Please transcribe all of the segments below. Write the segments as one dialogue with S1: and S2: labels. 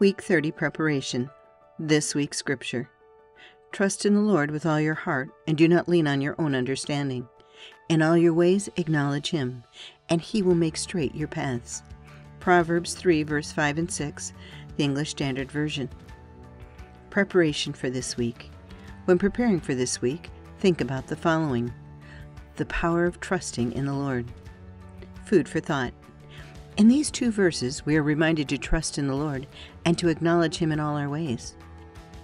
S1: Week 30 Preparation. This week's Scripture. Trust in the Lord with all your heart, and do not lean on your own understanding. In all your ways acknowledge Him, and He will make straight your paths. Proverbs 3, verse 5 and 6, the English Standard Version. Preparation for this week. When preparing for this week, think about the following the power of trusting in the Lord. Food for thought. In these two verses, we are reminded to trust in the Lord and to acknowledge Him in all our ways.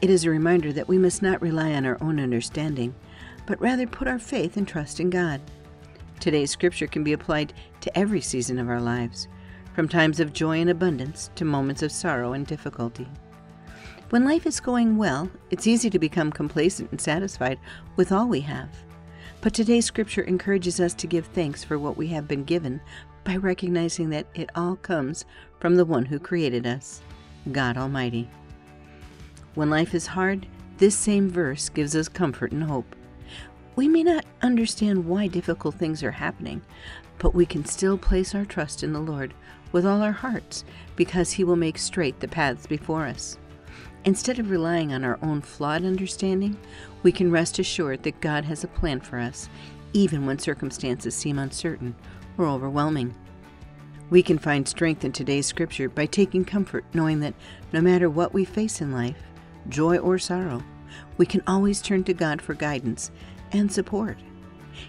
S1: It is a reminder that we must not rely on our own understanding, but rather put our faith and trust in God. Today's scripture can be applied to every season of our lives, from times of joy and abundance to moments of sorrow and difficulty. When life is going well, it's easy to become complacent and satisfied with all we have. But today's scripture encourages us to give thanks for what we have been given by recognizing that it all comes from the one who created us, God Almighty. When life is hard, this same verse gives us comfort and hope. We may not understand why difficult things are happening, but we can still place our trust in the Lord with all our hearts because He will make straight the paths before us. Instead of relying on our own flawed understanding, we can rest assured that God has a plan for us, even when circumstances seem uncertain or overwhelming. We can find strength in today's scripture by taking comfort knowing that no matter what we face in life, joy or sorrow, we can always turn to God for guidance and support.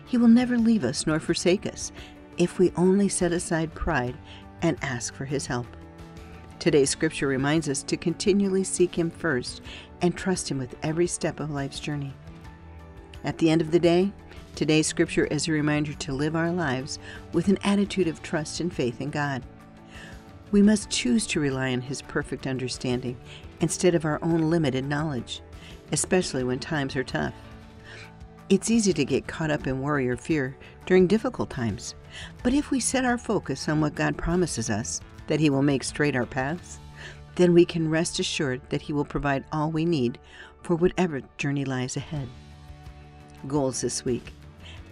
S1: He will never leave us nor forsake us if we only set aside pride and ask for His help. Today's scripture reminds us to continually seek Him first and trust Him with every step of life's journey. At the end of the day, Today's scripture is a reminder to live our lives with an attitude of trust and faith in God. We must choose to rely on His perfect understanding instead of our own limited knowledge, especially when times are tough. It's easy to get caught up in worry or fear during difficult times, but if we set our focus on what God promises us, that He will make straight our paths, then we can rest assured that He will provide all we need for whatever journey lies ahead. Goals this week.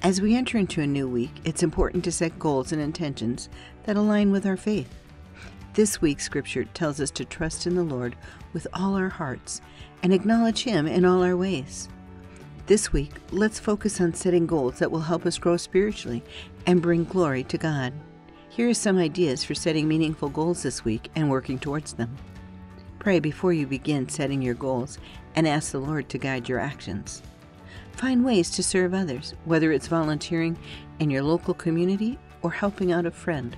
S1: As we enter into a new week, it's important to set goals and intentions that align with our faith. This week's scripture tells us to trust in the Lord with all our hearts and acknowledge Him in all our ways. This week, let's focus on setting goals that will help us grow spiritually and bring glory to God. Here are some ideas for setting meaningful goals this week and working towards them. Pray before you begin setting your goals and ask the Lord to guide your actions. Find ways to serve others, whether it's volunteering in your local community or helping out a friend.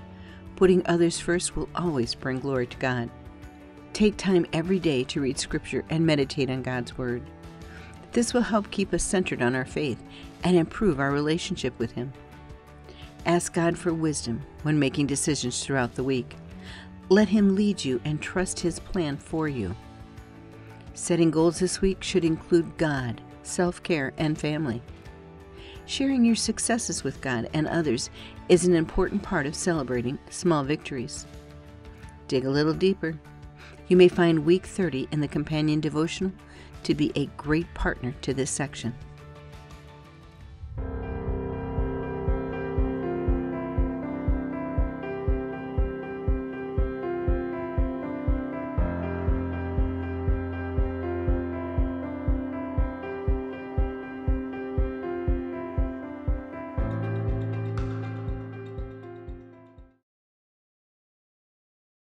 S1: Putting others first will always bring glory to God. Take time every day to read Scripture and meditate on God's Word. This will help keep us centered on our faith and improve our relationship with Him. Ask God for wisdom when making decisions throughout the week. Let Him lead you and trust His plan for you. Setting goals this week should include God self care, and family. Sharing your successes with God and others is an important part of celebrating small victories. Dig a little deeper. You may find Week 30 in the Companion Devotional to be a great partner to this section.